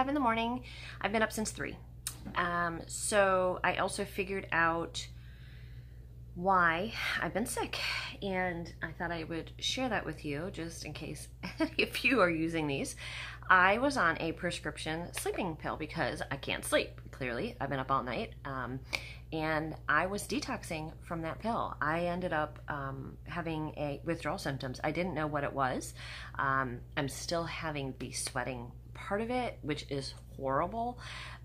5 in the morning. I've been up since 3. Um, so I also figured out why I've been sick. And I thought I would share that with you just in case if you are using these. I was on a prescription sleeping pill because I can't sleep, clearly. I've been up all night. Um, and I was detoxing from that pill. I ended up um, having a withdrawal symptoms. I didn't know what it was. Um, I'm still having the sweating part of it, which is horrible,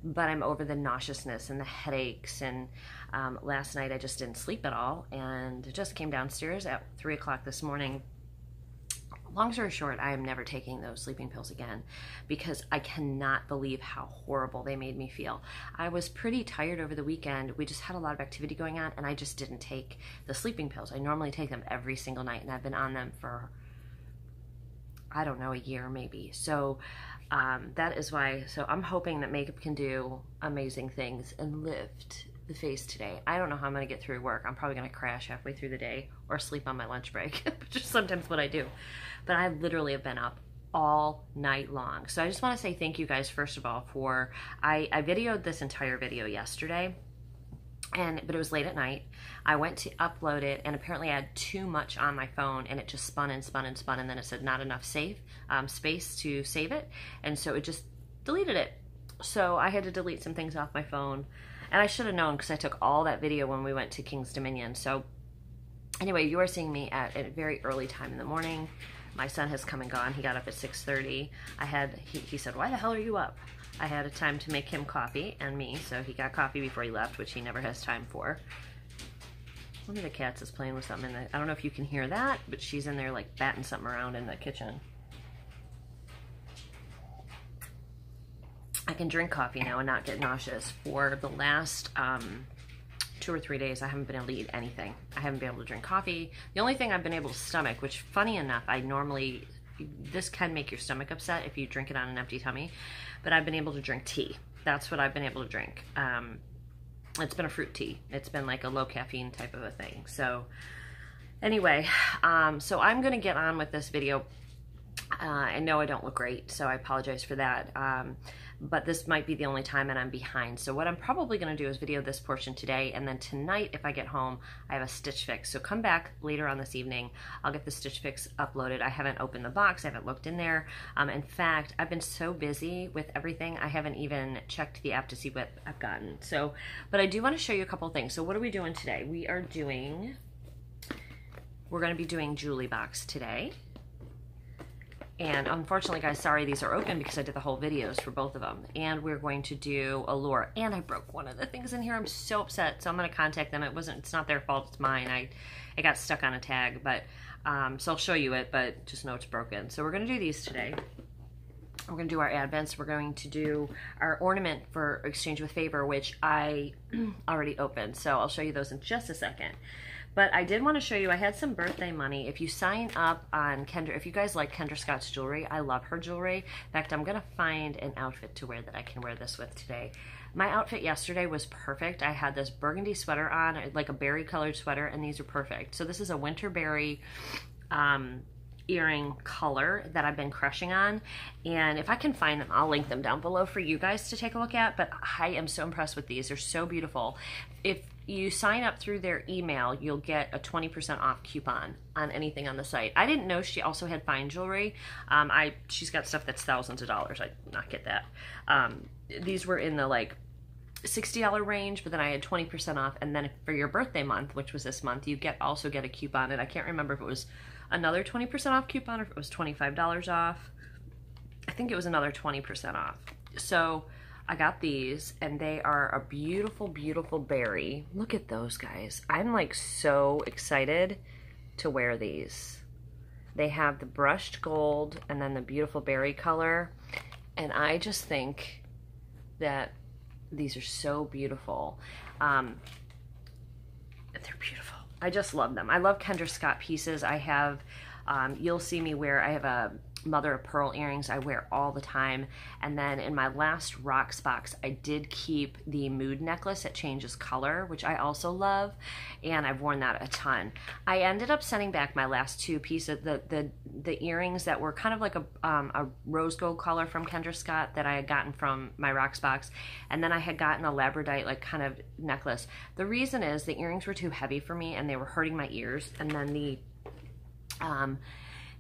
but I'm over the nauseousness and the headaches. And um, last night I just didn't sleep at all and just came downstairs at three o'clock this morning long story short, I am never taking those sleeping pills again because I cannot believe how horrible they made me feel. I was pretty tired over the weekend. We just had a lot of activity going on and I just didn't take the sleeping pills. I normally take them every single night and I've been on them for, I don't know, a year maybe. So um, that is why, so I'm hoping that makeup can do amazing things and lift the face today. I don't know how I'm going to get through work. I'm probably going to crash halfway through the day or sleep on my lunch break, which is sometimes what I do. But I literally have been up all night long. So I just want to say thank you guys, first of all, for, I, I videoed this entire video yesterday and but it was late at night. I went to upload it, and apparently I had too much on my phone, and it just spun and spun and spun, and then it said not enough save um, space to save it, and so it just deleted it. So I had to delete some things off my phone. And I should have known because I took all that video when we went to King's Dominion. So anyway, you are seeing me at a very early time in the morning. My son has come and gone. He got up at 6.30. I had, he, he said, why the hell are you up? I had a time to make him coffee and me, so he got coffee before he left, which he never has time for. One of the cats is playing with something. In the, I don't know if you can hear that, but she's in there like batting something around in the kitchen. I can drink coffee now and not get nauseous. For the last um, two or three days, I haven't been able to eat anything. I haven't been able to drink coffee. The only thing I've been able to stomach, which funny enough, I normally, this can make your stomach upset if you drink it on an empty tummy, but I've been able to drink tea. That's what I've been able to drink. Um, it's been a fruit tea. It's been like a low caffeine type of a thing. So anyway, um, so I'm going to get on with this video. Uh, I know I don't look great, so I apologize for that. Um, but this might be the only time and I'm behind. So what I'm probably gonna do is video this portion today and then tonight if I get home, I have a Stitch Fix. So come back later on this evening, I'll get the Stitch Fix uploaded. I haven't opened the box, I haven't looked in there. Um, in fact, I've been so busy with everything, I haven't even checked the app to see what I've gotten. So, but I do wanna show you a couple things. So what are we doing today? We are doing, we're gonna be doing Jewly Box today. And unfortunately, guys, sorry these are open because I did the whole videos for both of them. And we're going to do Allure. And I broke one of the things in here. I'm so upset. So I'm going to contact them. It wasn't, it's not their fault. It's mine. I, I got stuck on a tag. But, um, so I'll show you it, but just know it's broken. So we're going to do these today. We're going to do our advents. We're going to do our ornament for exchange with favor, which I already opened. So I'll show you those in just a second. But I did want to show you, I had some birthday money. If you sign up on Kendra, if you guys like Kendra Scott's jewelry, I love her jewelry. In fact, I'm going to find an outfit to wear that I can wear this with today. My outfit yesterday was perfect. I had this burgundy sweater on, like a berry colored sweater, and these are perfect. So this is a winter berry um, earring color that I've been crushing on. And if I can find them, I'll link them down below for you guys to take a look at. But I am so impressed with these. They're so beautiful. If you sign up through their email, you'll get a 20% off coupon on anything on the site. I didn't know she also had fine jewelry. Um, I She's got stuff that's thousands of dollars. I did not get that. Um, these were in the like $60 range, but then I had 20% off. And then for your birthday month, which was this month, you get also get a coupon. And I can't remember if it was another 20% off coupon or if it was $25 off. I think it was another 20% off. So I got these and they are a beautiful, beautiful berry. Look at those guys. I'm like so excited to wear these. They have the brushed gold and then the beautiful berry color. And I just think that these are so beautiful. Um, they're beautiful. I just love them. I love Kendra Scott pieces. I have, um, you'll see me wear, I have a mother of pearl earrings I wear all the time. And then in my last Rocksbox, I did keep the mood necklace that changes color, which I also love. And I've worn that a ton. I ended up sending back my last two pieces, the the, the earrings that were kind of like a, um, a rose gold color from Kendra Scott that I had gotten from my Rocksbox. And then I had gotten a labradorite like kind of necklace. The reason is the earrings were too heavy for me and they were hurting my ears. And then the um,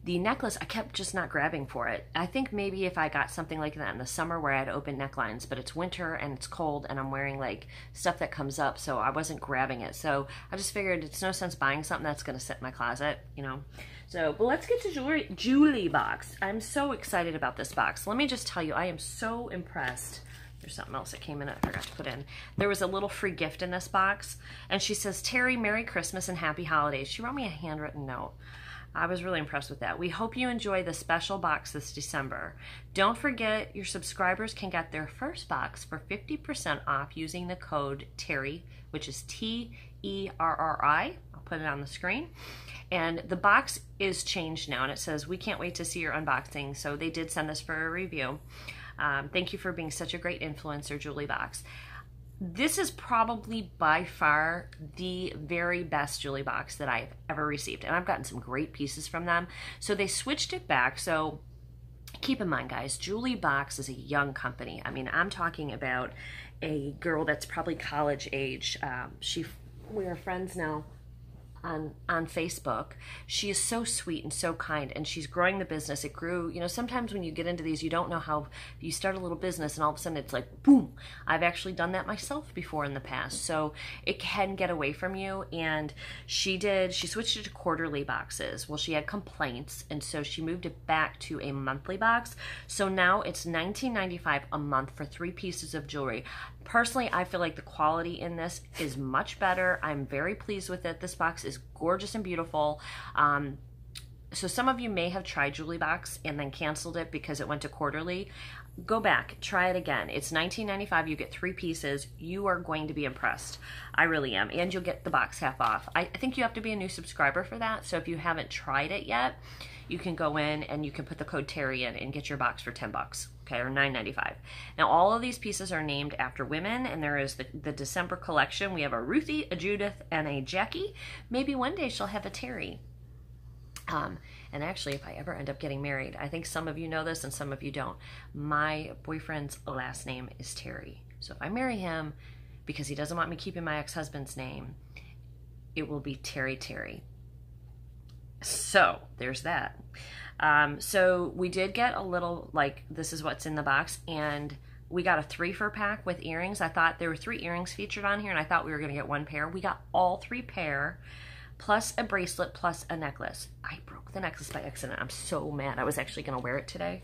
the necklace, I kept just not grabbing for it. I think maybe if I got something like that in the summer where I had open necklines, but it's winter and it's cold and I'm wearing like stuff that comes up, so I wasn't grabbing it. So I just figured it's no sense buying something that's going to sit in my closet, you know. So, but let's get to jewelry, Jewly box. I'm so excited about this box. Let me just tell you, I am so impressed. There's something else that came in I forgot to put in. There was a little free gift in this box, and she says, Terri, Merry Christmas and Happy Holidays. She wrote me a handwritten note. I was really impressed with that. We hope you enjoy the special box this December. Don't forget your subscribers can get their first box for 50% off using the code TERRI, which is T E R R I. I'll put it on the screen. And the box is changed now and it says, We can't wait to see your unboxing. So they did send this for a review. Um, thank you for being such a great influencer, Jewly Box this is probably by far the very best Jewly box that I've ever received. And I've gotten some great pieces from them. So they switched it back. So keep in mind, guys, Jewly Box is a young company. I mean, I'm talking about a girl that's probably college age. Um, she, we are friends now on on Facebook. She is so sweet and so kind, and she's growing the business. It grew. You know, sometimes when you get into these, you don't know how you start a little business, and all of a sudden it's like boom. I've actually done that myself before in the past, so it can get away from you. And she did. She switched it to quarterly boxes. Well, she had complaints, and so she moved it back to a monthly box. So now it's $19.95 a month for three pieces of jewelry. Personally, I feel like the quality in this is much better. I'm very pleased with it. This box is gorgeous and beautiful. Um, so some of you may have tried Jewly Box and then canceled it because it went to quarterly. Go back, try it again. It's $19.95. You get three pieces. You are going to be impressed. I really am. And you'll get the box half off. I, think you have to be a new subscriber for that. So if you haven't tried it yet, you can go in and you can put the code Terri in and get your box for 10 bucks okay, or $9.95. Now, all of these pieces are named after women, and there is the, the December collection. We have a Ruthie, a Judith, and a Jackie. Maybe one day she'll have a Terri. Um, and actually, if I ever end up getting married, I think some of you know this and some of you don't. My boyfriend's last name is Terry. So if I marry him because he doesn't want me keeping my ex-husband's name, it will be Terri Terry. So there's that. Um, so we did get a little, like, this is what's in the box, and we got a three for pack with earrings. I thought there were three earrings featured on here, and I thought we were going to get one pair. We got all three pair, plus a bracelet, plus a necklace. I broke the necklace by accident. I'm so mad. I was actually going to wear it today.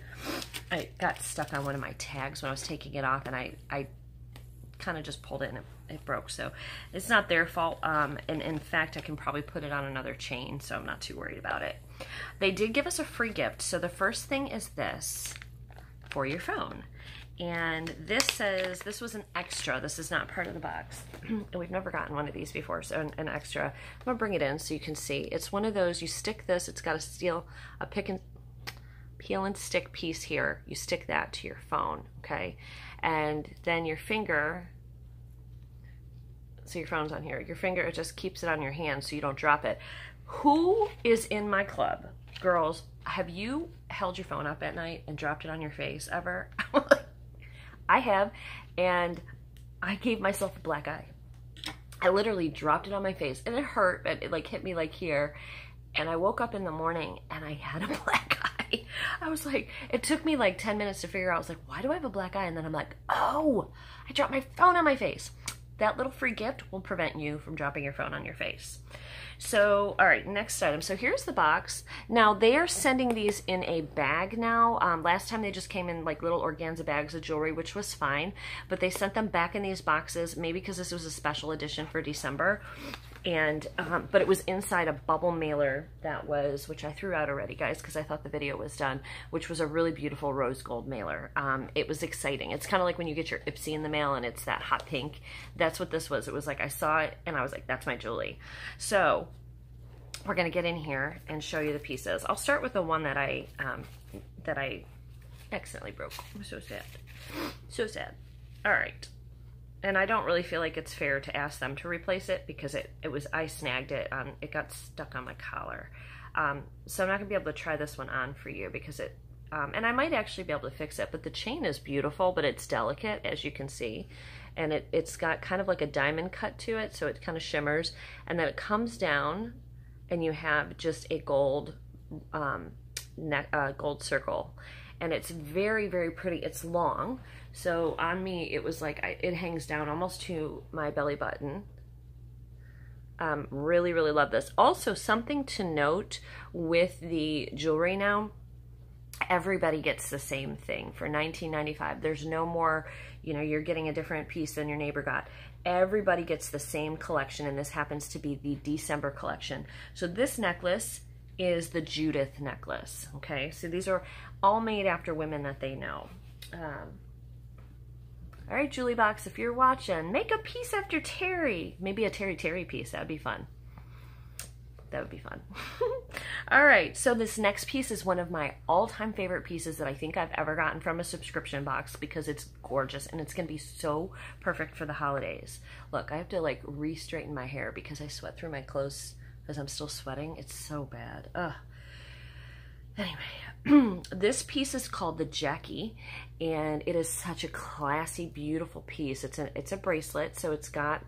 I got stuck on one of my tags when I was taking it off, and I, I kind of just pulled it and it, it, broke. So it's not their fault. Um, and in fact, I can probably put it on another chain, so I'm not too worried about it. They did give us a free gift. So the first thing is this for your phone. And this says, this was an extra. This is not part of the box. And we've never gotten one of these before, so an, an, extra. I'm gonna bring it in so you can see. It's one of those, you stick this, it's got a steel, a pick and, peel and stick piece here. You stick that to your phone, okay? And then your finger, so your phone's on here, your finger, it just keeps it on your hand so you don't drop it. Who is in my club? Girls, have you held your phone up at night and dropped it on your face ever? I have, and I gave myself a black eye. I literally dropped it on my face and it hurt, but it like hit me like here. And I woke up in the morning and I had a black eye. I was like, it took me like 10 minutes to figure out. I was like, why do I have a black eye? And then I'm like, oh, I dropped my phone on my face. That little free gift will prevent you from dropping your phone on your face. So, all right, next item. So here's the box. Now, they are sending these in a bag now. Um, last time they just came in like little organza bags of jewelry, which was fine. But they sent them back in these boxes, maybe because this was a special edition for December and um, but it was inside a bubble mailer that was which I threw out already guys because I thought the video was done which was a really beautiful rose gold mailer um, it was exciting it's kind of like when you get your Ipsy in the mail and it's that hot pink that's what this was it was like I saw it and I was like that's my Jewly so we're gonna get in here and show you the pieces. I'll start with the one that I um, that I accidentally broke. I'm so sad. So sad. All right. And I don't really feel like it's fair to ask them to replace it because it, it was, I snagged it on, it got stuck on my collar. Um, so I'm not gonna be able to try this one on for you because it, um, and I might actually be able to fix it, but the chain is beautiful, but it's delicate as you can see. And it, it's got kind of like a diamond cut to it, so it kind of shimmers. And then it comes down and you have just a gold, um, neck, uh, gold circle and it's very, very pretty. It's long. So on me, it was like, I, it hangs down almost to my belly button. Um, really, really love this. Also, something to note with the jewelry now, everybody gets the same thing for 19.95. There's no more, you know, you're getting a different piece than your neighbor got. Everybody gets the same collection, and this happens to be the December collection. So this necklace is the Judith necklace. Okay, so these are all made after women that they know. Um, all right, Jewly Box, if you're watching, make a piece after Terri. Maybe a Terri Terry piece. That would be fun. That would be fun. all right, so this next piece is one of my all-time favorite pieces that I think I've ever gotten from a subscription box because it's gorgeous and it's going to be so perfect for the holidays. Look, I have to like re-straighten my hair because I sweat through my clothes because I'm still sweating. It's so bad. Ugh. Anyway, this piece is called the Jackie, and it is such a classy, beautiful piece. It's a, it's a bracelet, so it's got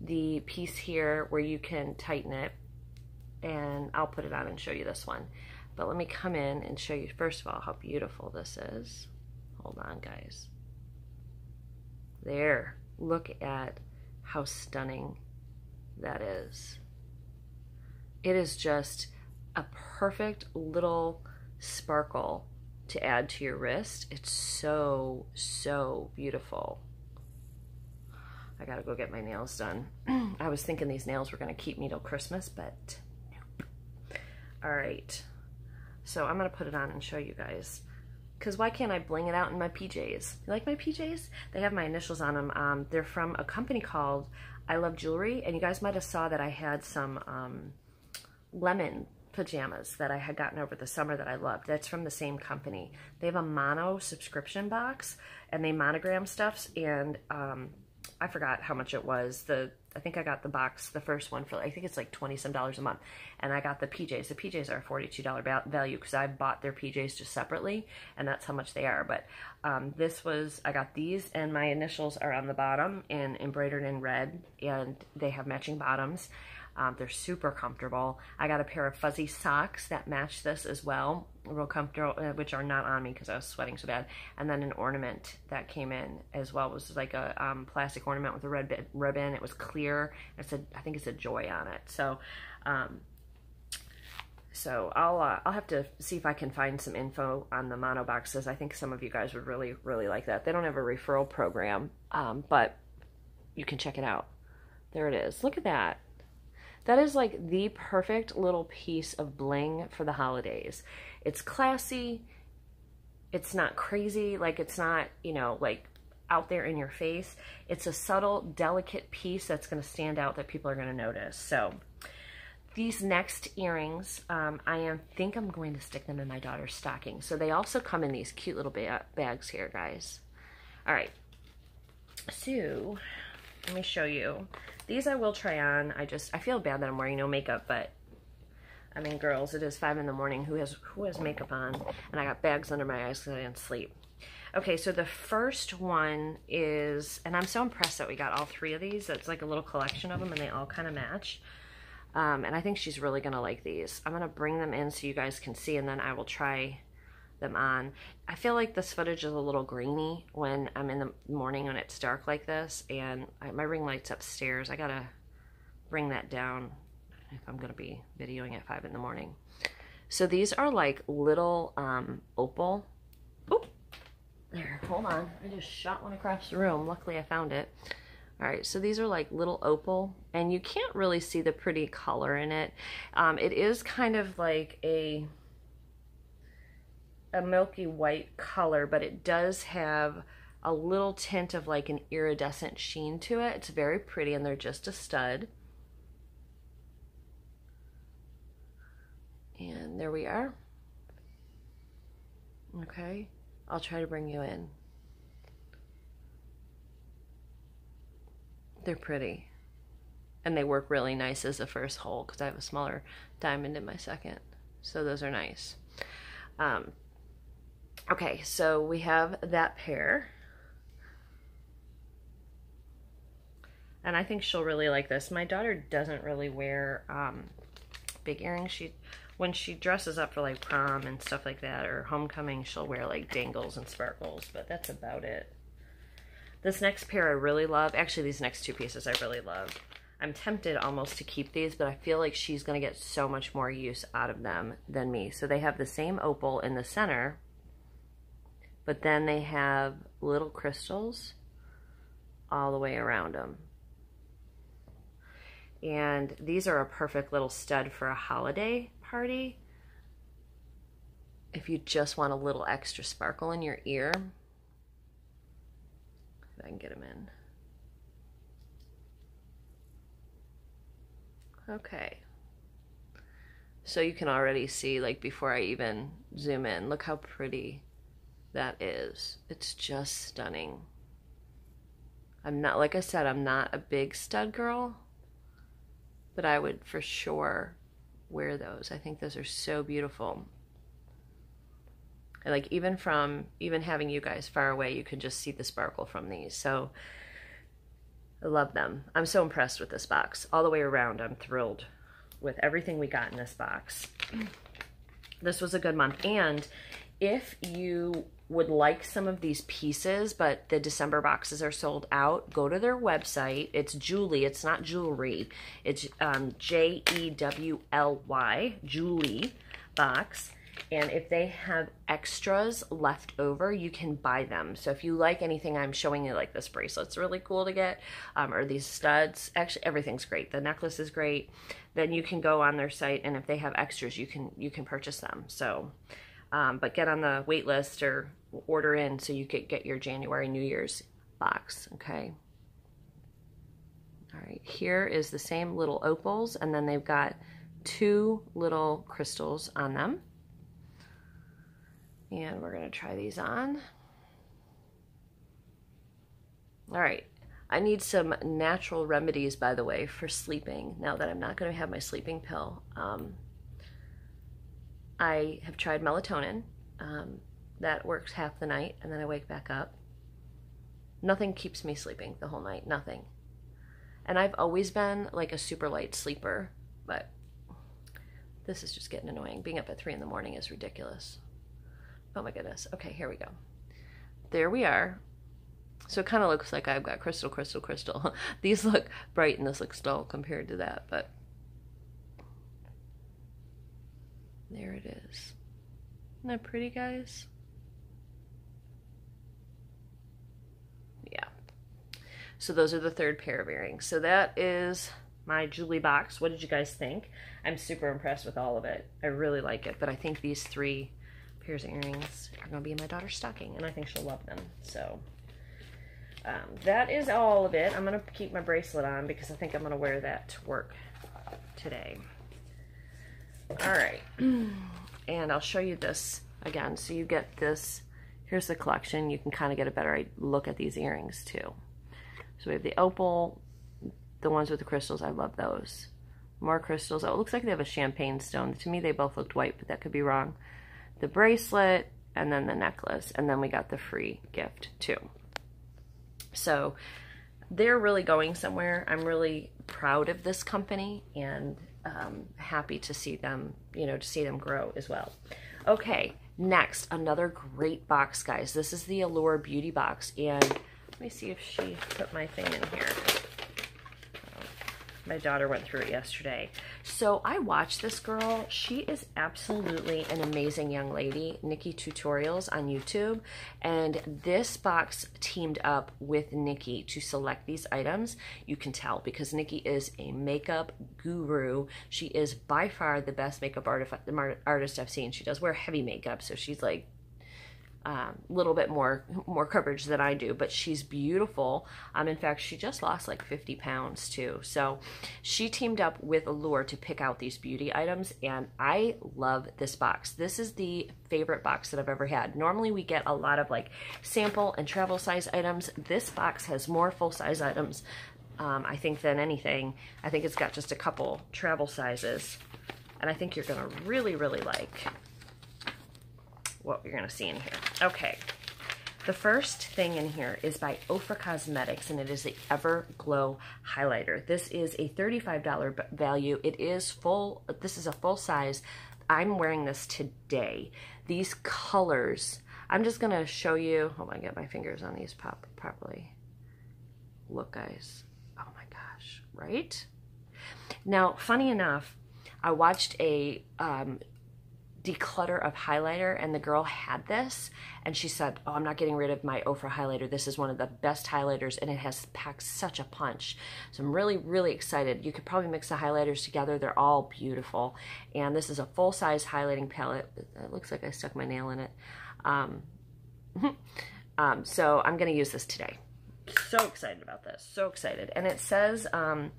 the piece here where you can tighten it, and I'll put it on and show you this one. But let me come in and show you, first of all, how beautiful this is. Hold on, guys. There. Look at how stunning that is. It is just a perfect little sparkle to add to your wrist. It's so, so beautiful. I gotta go get my nails done. I was thinking these nails were gonna keep me till Christmas, but nope. All right, so I'm gonna put it on and show you guys. Cause why can't I bling it out in my PJs? You like my PJs? They have my initials on them. Um, they're from a company called I Love Jewelry, and you guys might have saw that I had some um, lemon pajamas that I had gotten over the summer that I loved. That's from the same company. They have a mono subscription box and they monogram stuffs and um, I forgot how much it was. The I think I got the box, the first one for I think it's like 20 some dollars a month. And I got the PJs. The PJs are $42 value because I bought their PJs just separately and that's how much they are. But um, this was, I got these and my initials are on the bottom and embroidered in red and they have matching bottoms. Um, they're super comfortable. I got a pair of fuzzy socks that match this as well, real comfortable, uh, which are not on me because I was sweating so bad. And then an ornament that came in as well. It was like a um, plastic ornament with a red ribbon. It was clear. It said, I think it said joy on it. So, um, so I'll uh, I'll have to see if I can find some info on the mono boxes. I think some of you guys would really really like that. They don't have a referral program, um, but you can check it out. There it is. Look at that. That is like the perfect little piece of bling for the holidays. It's classy. It's not crazy. Like it's not, you know, like out there in your face. It's a subtle, delicate piece that's going to stand out that people are going to notice. So these next earrings, um, I am, think I'm going to stick them in my daughter's stocking. So they also come in these cute little ba bags here, guys. All right. So let me show you. These I will try on. I just, I feel bad that I'm wearing no makeup, but I mean, girls, it is five in the morning. Who has, who has makeup on? And I got bags under my eyes because I didn't sleep. Okay, so the first one is, and I'm so impressed that we got all three of these. It's like a little collection of them and they all kind of match. Um, and I think she's really going to like these. I'm going to bring them in so you guys can see and then I will try them on. I feel like this footage is a little grainy when I'm in the morning when it's dark like this and I, my ring light's upstairs. I gotta bring that down if I'm gonna be videoing at 5 in the morning. So these are like little um, opal. Oop, there, hold on. I just shot one across the room. Luckily I found it. All right, so these are like little opal, and you can't really see the pretty color in it. Um, it is kind of like a a milky white color, but it does have a little tint of like an iridescent sheen to it. It's very pretty and they're just a stud. And there we are. Okay, I'll try to bring you in. They're pretty. And they work really nice as a first hole because I have a smaller diamond in my second. So those are nice. Um, okay, so we have that pair. And I think she'll really like this. My daughter doesn't really wear um, big earrings. She, when she dresses up for like prom and stuff like that or homecoming, she'll wear like dangles and sparkles, but that's about it. This next pair I really love. Actually, these next two pieces I really love. I'm tempted almost to keep these, but I feel like she's going to get so much more use out of them than me. So they have the same opal in the center, but then they have little crystals all the way around them. And these are a perfect little stud for a holiday party. If you just want a little extra sparkle in your ear, if I can get them in. Okay. So you can already see, like before I even zoom in, look how pretty that is. It's just stunning. I'm not, like I said, I'm not a big stud girl, but I would for sure wear those. I think those are so beautiful. And like even from, even having you guys far away, you can just see the sparkle from these. So I love them. I'm so impressed with this box. All the way around, I'm thrilled with everything we got in this box. This was a good month. And if you would like some of these pieces, but the December boxes are sold out, go to their website. It's Jewly. It's not jewelry. It's um, J-E-W-L-Y, Jewly box. And if they have extras left over, you can buy them. So if you like anything I'm showing you, like this bracelet's really cool to get, um, or these studs, actually everything's great. The necklace is great. Then you can go on their site, and if they have extras, you can you can purchase them. So, um, but get on the wait list or order in so you could get your January New Year's box. Okay. All right. Here is the same little opals, and then they've got two little crystals on them. And we're going to try these on. All right. I need some natural remedies, by the way, for sleeping now that I'm not going to have my sleeping pill. Um, I have tried melatonin. Um, that works half the night, and then I wake back up. Nothing keeps me sleeping the whole night. Nothing. And I've always been like a super light sleeper, but this is just getting annoying. Being up at 3 in the morning is ridiculous. Oh my goodness. Okay, here we go. There we are. So it kind of looks like I've got crystal, crystal, crystal. These look bright and this looks dull compared to that, but there it is. Isn't that pretty, guys? Yeah. So those are the third pair of earrings. So that is my Jewly box. What did you guys think? I'm super impressed with all of it. I really like it, but I think these three pairs of earrings are going to be in my daughter's stocking, and I think she'll love them. So um, that is all of it. I'm going to keep my bracelet on because I think I'm going to wear that to work today. All right. And I'll show you this again. So you get this. Here's the collection. You can kind of get a better look at these earrings too. So we have the opal, the ones with the crystals. I love those. More crystals. Oh, it looks like they have a champagne stone. To me, they both looked white, but that could be wrong the bracelet, and then the necklace. And then we got the free gift too. So they're really going somewhere. I'm really proud of this company and um, happy to see them, you know, to see them grow as well. Okay, next, another great box, guys. This is the Allure Beauty Box. And let me see if she put my thing in here. My daughter went through it yesterday. So I watched this girl. She is absolutely an amazing young lady, Nikkie Tutorials on YouTube. And this box teamed up with Nikkie to select these items. You can tell because Nikkie is a makeup guru. She is by far the best makeup artist I've seen. She does wear heavy makeup, so she's like a um, little bit more more coverage than I do, but she's beautiful. Um, in fact, she just lost like 50 pounds too. So she teamed up with Allure to pick out these beauty items, and I love this box. This is the favorite box that I've ever had. Normally we get a lot of like sample and travel size items. This box has more full size items, um, I think, than anything. I think it's got just a couple travel sizes, and I think you're gonna really, really like what you're to see in here. Okay. The first thing in here is by Ofra Cosmetics, and it is the Everglow Highlighter. This is a $35 value. It is full, this is a full size. I'm wearing this today. These colors, I'm just to show you, hold on, get my fingers on these pop properly. Look, guys. Oh my gosh, right? Now, funny enough, I watched a um, declutter of highlighter and the girl had this and she said oh i'm not getting rid of my ofra highlighter. This is one of the best highlighters and it has packed such a punch. So i'm really really excited. You could probably mix the highlighters together. They're all beautiful. And this is a full-size highlighting palette. It looks like i stuck my nail in it. Um, um, so i'm going to use this today. So excited about this. So excited. And it says um,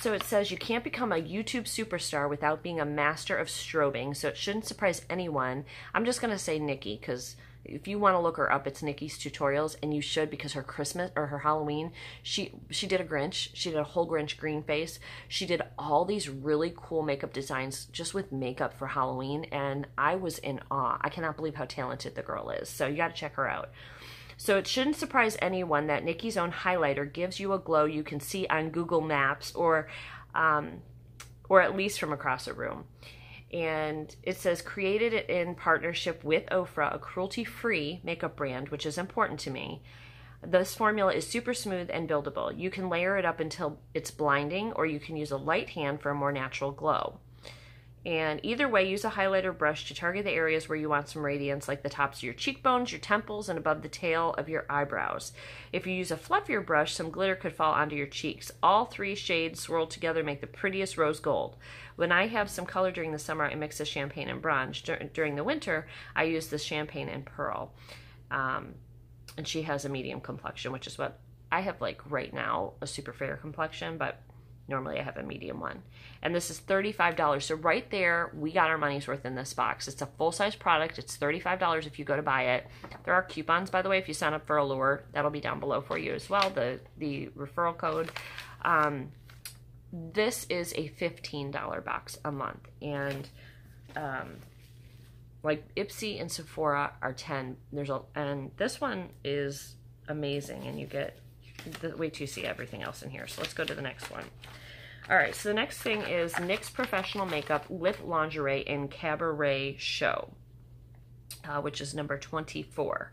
so it says you can't become a YouTube superstar without being a master of strobing, so it shouldn't surprise anyone. I'm just going to say Nikkie because if you want to look her up, it's Nikkie's tutorials, and you should because her Christmas or her Halloween, she she did a Grinch, she did a whole Grinch green face, she did all these really cool makeup designs just with makeup for Halloween, and I was in awe. I cannot believe how talented the girl is. So you got to check her out. So it shouldn't surprise anyone that Nikkie's Own highlighter gives you a glow you can see on Google Maps or, um, or at least from across a room. And it says created in partnership with Ofra, a cruelty-free makeup brand, which is important to me. This formula is super smooth and buildable. You can layer it up until it's blinding, or you can use a light hand for a more natural glow. And either way, use a highlighter brush to target the areas where you want some radiance, like the tops of your cheekbones, your temples, and above the tail of your eyebrows. If you use a fluffier brush, some glitter could fall onto your cheeks. All three shades swirled together make the prettiest rose gold. When I have some color during the summer, I mix the champagne and bronze. Dur during the winter, I use the champagne and pearl. Um, and she has a medium complexion, which is what I have like right now, a super fair complexion, but Normally I have a medium one. And this is $35. So right there, we got our money's worth in this box. It's a full-size product. It's $35 if you go to buy it. There are coupons, by the way, if you sign up for Allure. That'll be down below for you as well, the, the referral code. Um, this is a $15 box a month. And um, like Ipsy and Sephora are 10. There's a, and this one is amazing. And you get the, till you see everything else in here. So let's go to the next one. All right, so the next thing is NYX Professional Makeup Lip Lingerie in Cabaret Show, uh, which is number 24.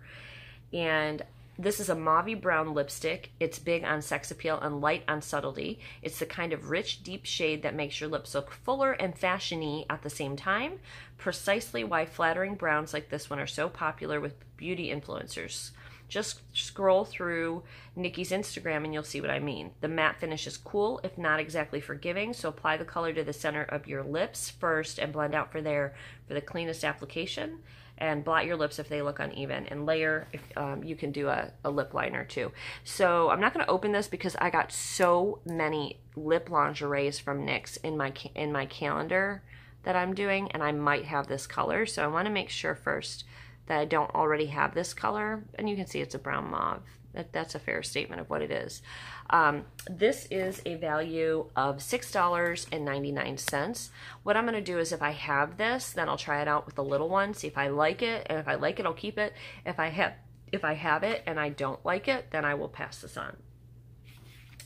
And this is a mauve brown lipstick. It's big on sex appeal and light on subtlety. It's the kind of rich, deep shade that makes your lips look fuller and fashiony at the same time. Precisely why flattering browns like this one are so popular with beauty influencers. Just scroll through Nikkie's Instagram and you'll see what I mean. The matte finish is cool, if not exactly forgiving, so apply the color to the center of your lips first and blend out for there for the cleanest application. And blot your lips if they look uneven. And layer, if um, you can do a, a lip liner too. So I'm not going to open this because I got so many lip lingeries from NYX in my in my calendar that I'm doing, and I might have this color. So I want to make sure first that I don't already have this color. And you can see it's a brown mauve. That, that's a fair statement of what it is. Um, this is a value of $6.99. What I'm going to do is if I have this, then I'll try it out with the little one, see if I like it. And if I like it, I'll keep it. If I have, if I have it and I don't like it, then I will pass this on.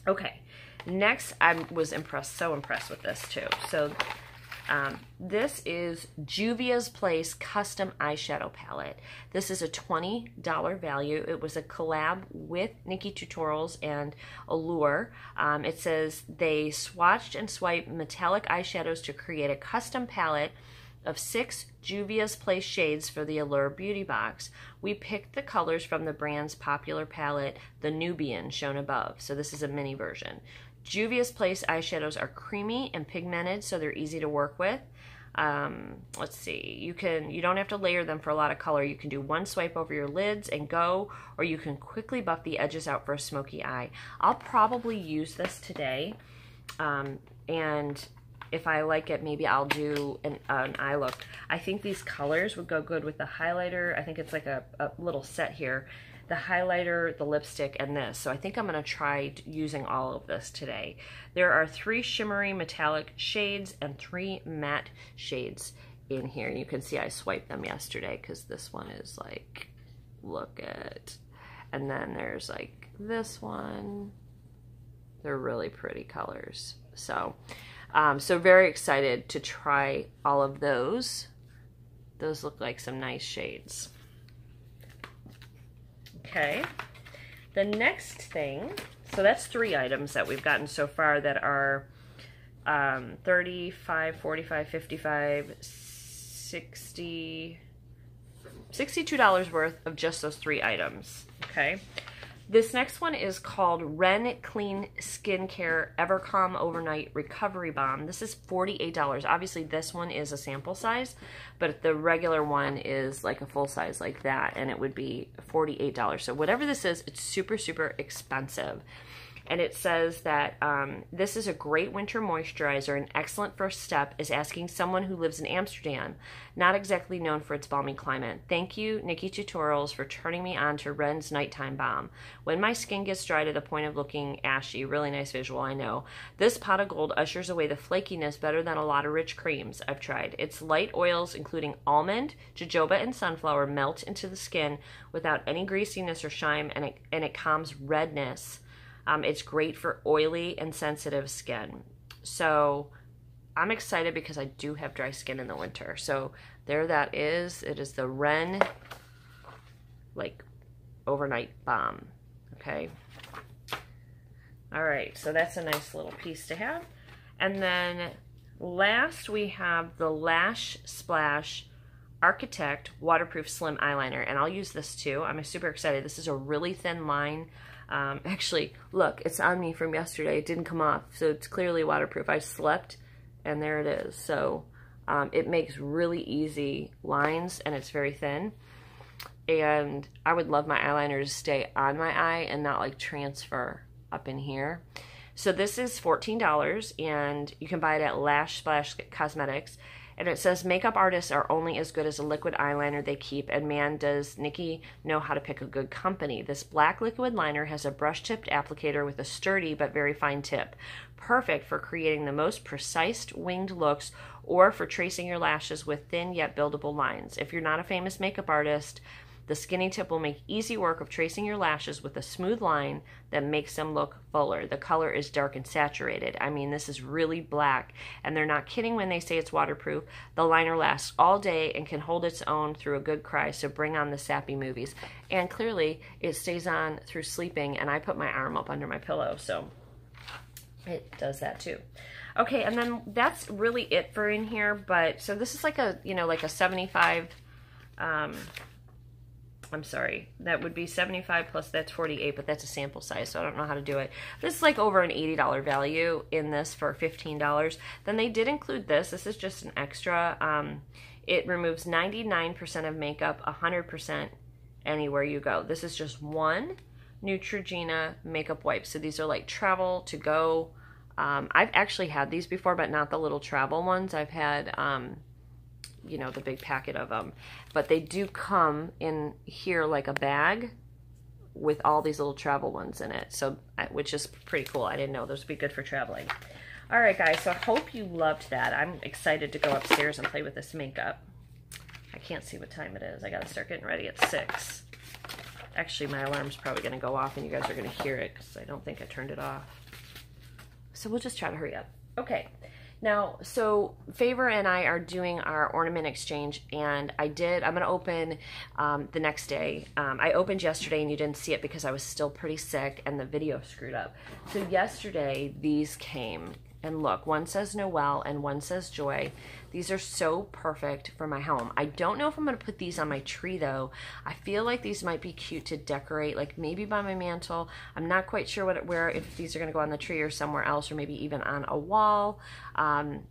Okay. Next, I was impressed, so impressed with this too. So um, this is Juvia's Place Custom Eyeshadow Palette. This is a $20 value. It was a collab with Nikkie Tutorials and Allure. Um, it says they swatched and swiped metallic eyeshadows to create a custom palette of six Juvia's Place shades for the Allure Beauty Box. We picked the colors from the brand's popular palette, the Nubian, shown above. So this is a mini version. Juvia's Place eyeshadows are creamy and pigmented, so they're easy to work with. Um, let's see, you can, you don't have to layer them for a lot of color. You can do one swipe over your lids and go, or you can quickly buff the edges out for a smoky eye. I'll probably use this today. Um, and if I like it, maybe I'll do an, an, eye look. I think these colors would go good with the highlighter. I think it's like a, a little set here. The highlighter, the lipstick, and this. So I think I'm going to try using all of this today. There are three shimmery metallic shades and three matte shades in here. You can see I swiped them yesterday because this one is like, look at. And then there's like this one. They're really pretty colors. So um, so very excited to try all of those. Those look like some nice shades. Okay. The next thing, so that's three items that we've gotten so far that are um, 35, 45, 55, 60, $62 worth of just those three items. Okay. This next one is called Ren Clean Skincare Evercalm Overnight Recovery Balm. This is $48. Obviously, this one is a sample size, but the regular one is like a full size like that, and it would be $48. So whatever this is, it's super, super expensive and it says that um, this is a great winter moisturizer. An excellent first step is asking someone who lives in Amsterdam, not exactly known for its balmy climate. Thank you, Nikkie Tutorials, for turning me on to Ren's Nighttime Balm. When my skin gets dry to the point of looking ashy, really nice visual, I know. This pot of gold ushers away the flakiness better than a lot of rich creams I've tried. Its light oils, including almond, jojoba, and sunflower, melt into the skin without any greasiness or shine, and it, and it calms redness um, it's great for oily and sensitive skin. So I'm excited because I do have dry skin in the winter. So there that is. It is the Ren like overnight balm. Okay. All right. So that's a nice little piece to have. And then last we have the Lash Splash Architect Waterproof Slim Eyeliner. And I'll use this too. I'm super excited. This is a really thin line. Um, actually, look, it's on me from yesterday. It didn't come off, so it's clearly waterproof. I slept, and there it is. So um, it makes really easy lines, and it's very thin. And I would love my eyeliner to stay on my eye and not like transfer up in here. So this is $14, and you can buy it at Lash Splash Cosmetics. And it says makeup artists are only as good as a liquid eyeliner they keep, and man, does Nikkie know how to pick a good company. This black liquid liner has a brush tipped applicator with a sturdy but very fine tip. Perfect for creating the most precise winged looks or for tracing your lashes with thin yet buildable lines. If you're not a famous makeup artist, the skinny tip will make easy work of tracing your lashes with a smooth line that makes them look fuller. The color is dark and saturated. I mean, this is really black, and they're not kidding when they say it's waterproof. The liner lasts all day and can hold its own through a good cry, so bring on the sappy movies. And clearly, it stays on through sleeping, and I put my arm up under my pillow, so it does that too. Okay, and then that's really it for in here, but so this is like a, you know, like a 75 um, I'm sorry, that would be 75 plus that's 48, but that's a sample size, so I don't know how to do it. This is like over an $80 value in this for $15. Then they did include this. This is just an extra. Um, it removes 99% of makeup, 100% anywhere you go. This is just one Neutrogena makeup wipe. So these are like travel to go. Um, I've actually had these before, but not the little travel ones. I've had um, you know, the big packet of them. But they do come in here like a bag with all these little travel ones in it. So, which is pretty cool. I didn't know those would be good for traveling. All right, guys, so I hope you loved that. I'm excited to go upstairs and play with this makeup. I can't see what time it is. I got to start getting ready at 6. Actually, my alarm's probably going to go off and you guys are going to hear it because I don't think I turned it off. So we'll just try to hurry up. Okay. Now, so Favor and I are doing our ornament exchange, and I did, I'm going to open um, the next day. Um, I opened yesterday, and you didn't see it because I was still pretty sick, and the video screwed up. So yesterday, these came, and look, one says Noel, and one says Joy. These are so perfect for my home. I don't know if I'm going to put these on my tree though. I feel like these might be cute to decorate, like maybe by my mantle. I'm not quite sure what where if these are going to go on the tree or somewhere else, or maybe even on a wall. Um,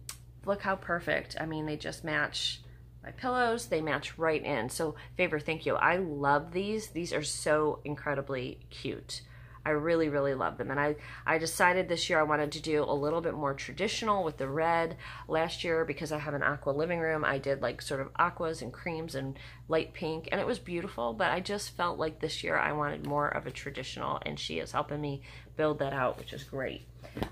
look how perfect. I mean, they just match my pillows. They match right in. So favor, thank you. I love these. These are so incredibly cute. I really, really love them. And I, I decided this year I wanted to do a little bit more traditional with the red. Last year, because I have an aqua living room, I did like sort of aquas and creams and light pink, and it was beautiful. But I just felt like this year I wanted more of a traditional, and she is helping me build that out, which is great.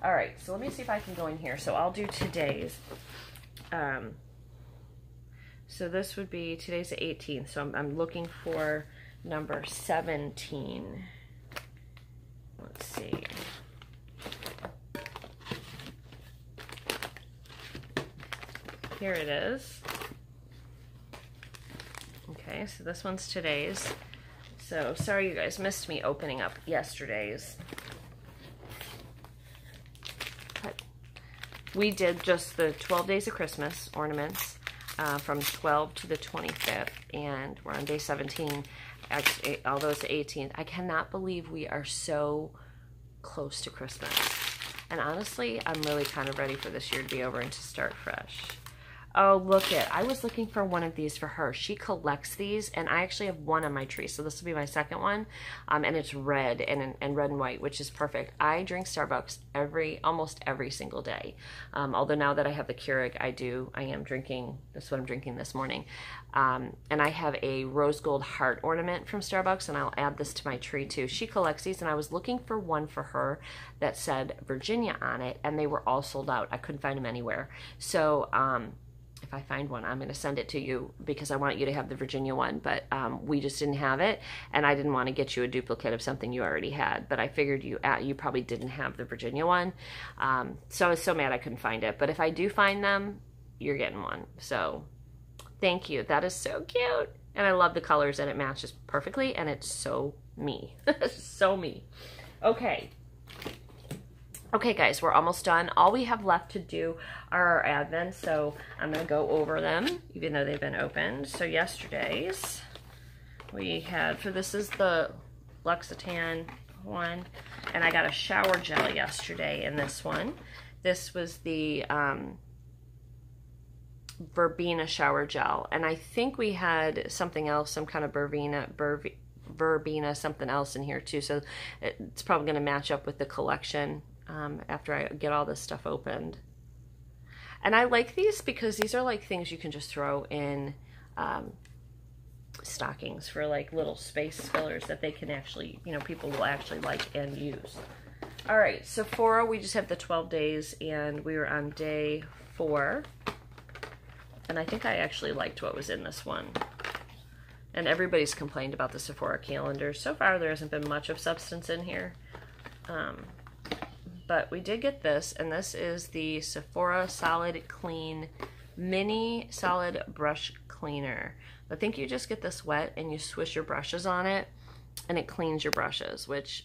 All right, so let me see if I can go in here. So I'll do today's. Um, so this would be, today's the 18th, so I'm, I'm looking for number 17 let's see. Here it is. Okay, so this one's today's. So sorry you guys missed me opening up yesterday's. But we did just the 12 days of Christmas ornaments uh, from 12 to the 25th, and we're on day 17 actually, although it's the 18th, I cannot believe we are so close to Christmas. And honestly, I'm really kind of ready for this year to be over and to start fresh. Oh, look it. I was looking for one of these for her. She collects these, and I actually have one on my tree. So this will be my second one. Um, and it's red and, and red and white, which is perfect. I drink Starbucks every, almost every single day. Um, although now that I have the Keurig, I do, I am drinking, that's what I'm drinking this morning. Um, and I have a rose gold heart ornament from Starbucks, and I'll add this to my tree too. She collects these, and I was looking for one for her that said Virginia on it, and they were all sold out. I couldn't find them anywhere. So, um, if I find one, I'm going to send it to you because I want you to have the Virginia one. But um, we just didn't have it, and I didn't want to get you a duplicate of something you already had. But I figured you uh, you probably didn't have the Virginia one, um, so I was so mad I couldn't find it. But if I do find them, you're getting one. So thank you. That is so cute, and I love the colors, and it matches perfectly, and it's so me, so me. Okay, Okay, guys, we're almost done. All we have left to do are our advents, so I'm going to go over them, even though they've been opened. So yesterday's, we had, for this is the L'Occitane one, and I got a shower gel yesterday in this one. This was the um, verbena shower gel, and I think we had something else, some kind of verbena, verbena, something else in here too, so it's probably going to match up with the collection um, after I get all this stuff opened. And I like these because these are like things you can just throw in um, stockings for like little space fillers that they can actually, you know, people will actually like and use. All right, Sephora, we just have the 12 days and we were on day four. And I think I actually liked what was in this one. And everybody's complained about the Sephora calendar. So far, there hasn't been much of substance in here. Um, but we did get this, and this is the Sephora Solid Clean Mini Solid Brush Cleaner. I think you just get this wet and you swish your brushes on it, and it cleans your brushes, which,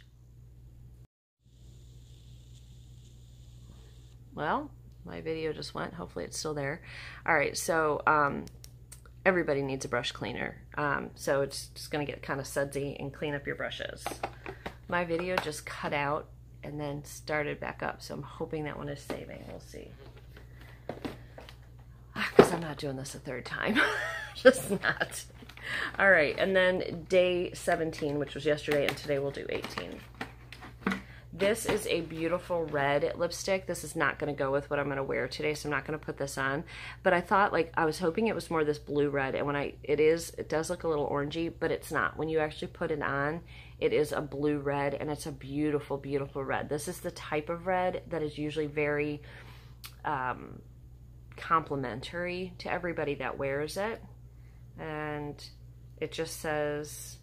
well, my video just went. Hopefully it's still there. All right, so um, everybody needs a brush cleaner. Um, so it's just to get kind of sudsy and clean up your brushes. My video just cut out and then started back up. So I'm hoping that one is saving. We'll see. Because ah, I'm not doing this a third time. Just not. All right, and then day 17, which was yesterday, and today we'll do 18. This is a beautiful red lipstick. This is not going to go with what I'm going to wear today, so I'm not going to put this on. But I thought, like, I was hoping it was more this blue red, and when I, it is, it does look a little orangey, but it's not. When you actually put it on, it is a blue red, and it's a beautiful, beautiful red. This is the type of red that is usually very um, complimentary to everybody that wears it. And it just says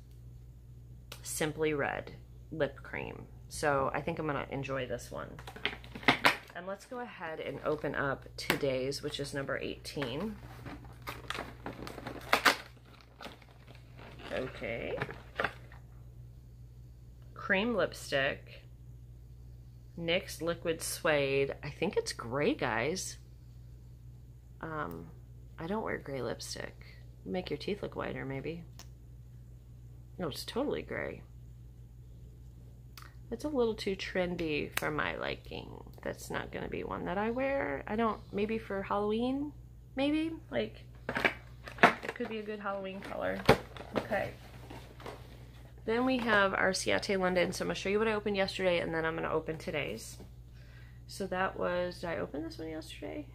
Simply Red Lip Cream. So I think I'm to enjoy this one. And let's go ahead and open up today's, which is number 18. Okay cream lipstick. NYX Liquid Suede. I think it's gray, guys. Um, I don't wear gray lipstick. Make your teeth look whiter, maybe. No, it's totally gray. It's a little too trendy for my liking. That's not going to be one that I wear. I don't, maybe for Halloween, maybe? Like, it could be a good Halloween color. Okay. Then we have our Ciate London. So I'm going to show you what I opened yesterday and then I'm going to open today's. So that was, did I open this one yesterday?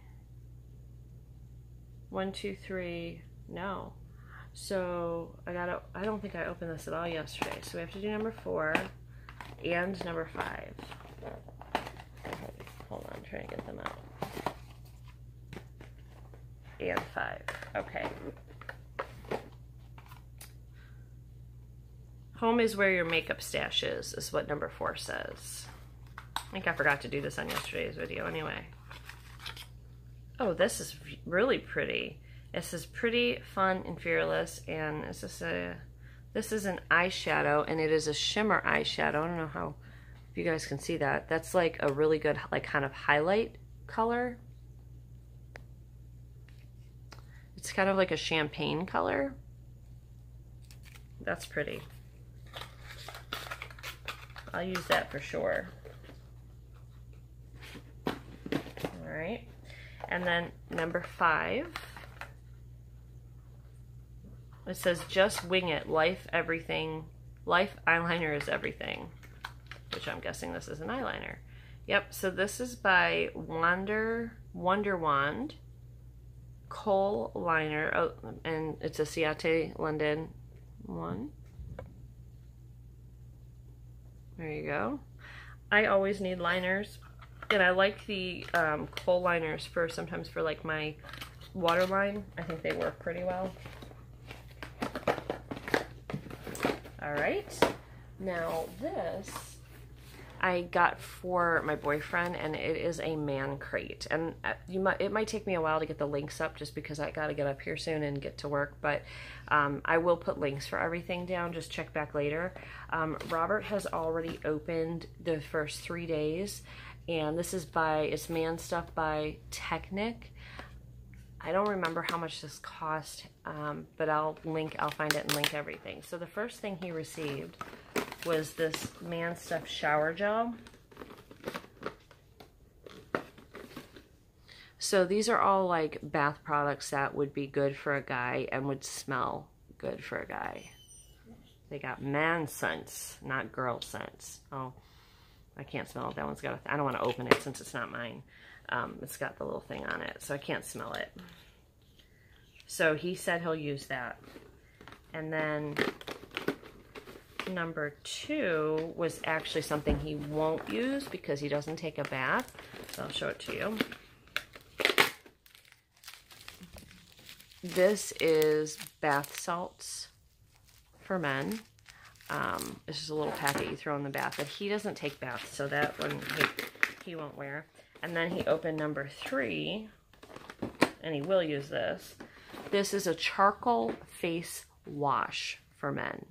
One, two, three, no. So I got to I don't think I opened this at all yesterday. So we have to do number four and number five. Hold on, I'm trying to get them out. And five. Okay. Home is where your makeup stash is, is what number four says. I think I forgot to do this on yesterday's video anyway. Oh, this is really pretty. It says pretty, fun, and fearless. And is this a, this is an eyeshadow and it is a shimmer eyeshadow. I don't know how, if you guys can see that. That's like a really good, like kind of highlight color. It's kind of like a champagne color. That's pretty. I'll use that for sure. All right. And then number five. It says just wing it. Life everything. Life eyeliner is everything. Which I'm guessing this is an eyeliner. Yep, so this is by Wander Wonder Wand Kohl Liner. Oh, and it's a Ciate London one. There you go. I always need liners. And I like the um, Kohl liners for sometimes for like my waterline. I think they work pretty well. All right. Now this I got for my boyfriend and it is a man crate. And uh, you might it might take me a while to get the links up just because I got to get up here soon and get to work, but um, I will put links for everything down. Just check back later. Um, Robert has already opened the first three days and this is by, it's Man Stuff by Technic. I don't remember how much this cost, um, but I'll link, I'll find it and link everything. So the first thing he received was this Man Stuff shower gel. So these are all like bath products that would be good for a guy and would smell good for a guy. They got man scents, not girl scents. Oh, I can't smell it. That one's got. I don't want to open it since it's not mine. Um, it's got the little thing on it, so I can't smell it. So he said he'll use that. And then number two was actually something he won't use because he doesn't take a bath. So I'll show it to you. This is bath salts for men. Um, it's just a little packet you throw in the bath, but he doesn't take baths, so that one he, he won't wear. And then he opened number three, and he will use this. This is a charcoal face wash for men.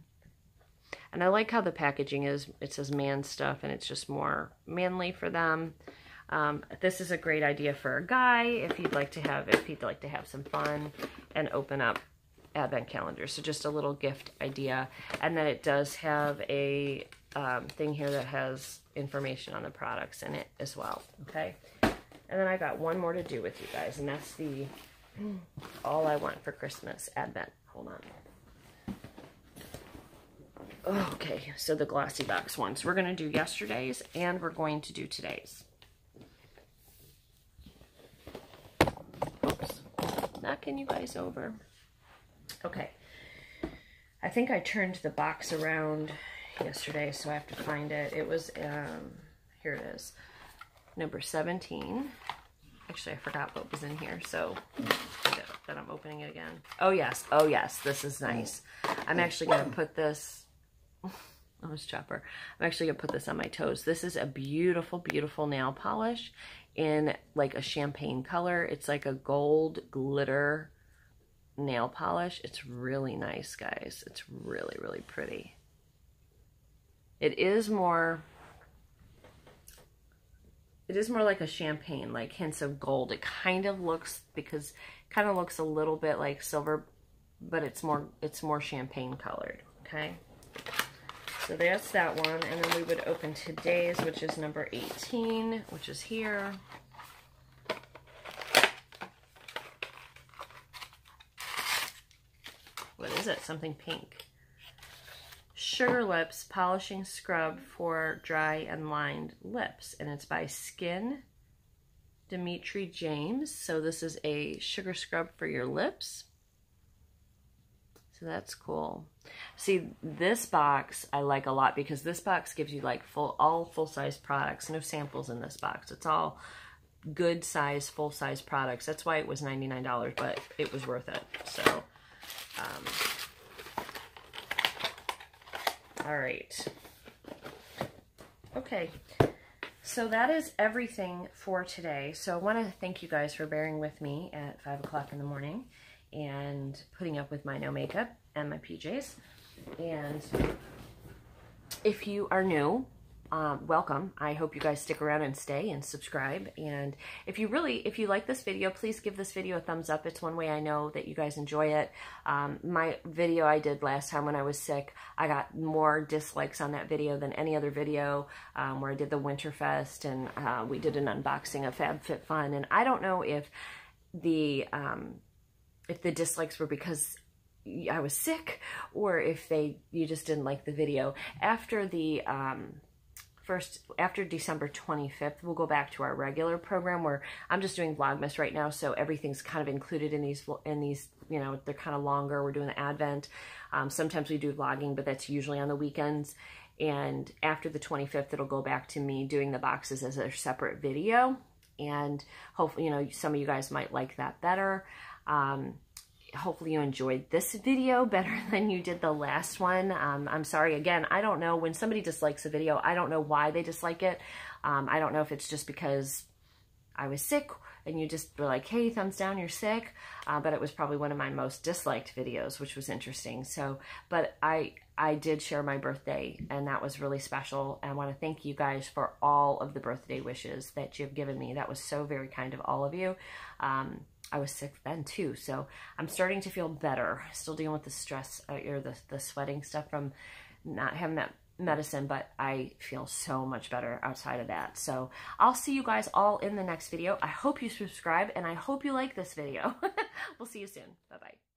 And I like how the packaging is. It says man stuff, and it's just more manly for them. Um, this is a great idea for a guy if he'd like to have if he'd like to have some fun and open up advent calendar. So just a little gift idea. And then it does have a um, thing here that has information on the products in it as well. Okay. And then I got one more to do with you guys, and that's the All I Want for Christmas Advent. Hold on. Okay, so the glossy box ones. We're going to do yesterday's, and we're going to do today's. Oops. Knocking you guys over. Okay. I think I turned the box around yesterday, so I have to find it. It was, um, here it is, number 17. Actually, I forgot what was in here, so that I'm opening it again. Oh, yes. Oh, yes. This is nice. I'm actually going to put this... Oh, it's Chopper. I'm actually going to put this on my toes. This is a beautiful, beautiful nail polish in like a champagne color. It's like a gold glitter nail polish. It's really nice, guys. It's really, really pretty. It is more, it is more like a champagne, like hints of gold. It kind of looks, because kind of looks a little bit like silver, but it's more, it's more champagne colored, okay? So that's that one. And then we would open today's, which is number 18, which is here. What is it? Something pink. Sugar Lips Polishing Scrub for Dry and Lined Lips. And it's by Skin Dimitri James. So this is a sugar scrub for your lips. So that's cool. See, this box I like a lot because this box gives you like full, all full-size products. No samples in this box. It's all good size, full-size products. That's why it was $99, but it was worth it. So, um, all right. Okay. So that is everything for today. So I want to thank you guys for bearing with me at 5 o'clock in the morning and putting up with my no makeup and my PJs. And if you are new, um, welcome. I hope you guys stick around and stay and subscribe. And if you really, if you like this video, please give this video a thumbs up. It's one way I know that you guys enjoy it. Um, my video I did last time when I was sick, I got more dislikes on that video than any other video um, where I did the Winterfest and uh, we did an unboxing of FabFitFun. And I don't know if the, um, if the dislikes were because I was sick or if they you just didn't like the video. After the um, first after December 25th, we'll go back to our regular program where I'm just doing Vlogmas right now, so everything's kind of included in these in these. You know, they're kind of longer. We're doing the Advent. Um, sometimes we do vlogging, but that's usually on the weekends. And after the 25th, it'll go back to me doing the boxes as a separate video. And hopefully, you know, some of you guys might like that better. Um, hopefully you enjoyed this video better than you did the last one. Um, I'm sorry, again, I don't know, when somebody dislikes a video, I don't know why they dislike it. Um, I don't know if it's just because I was sick and you just were like, hey, thumbs down, you're sick. Uh, but it was probably one of my most disliked videos, which was interesting. So, but I, I did share my birthday and that was really special. And I want to thank you guys for all of the birthday wishes that you've given me. That was so very kind of all of you. Um, I was sick then too. So I'm starting to feel better. Still dealing with the stress uh, or the, the sweating stuff from not having that medicine, but I feel so much better outside of that. So I'll see you guys all in the next video. I hope you subscribe and I hope you like this video. we'll see you soon. Bye-bye.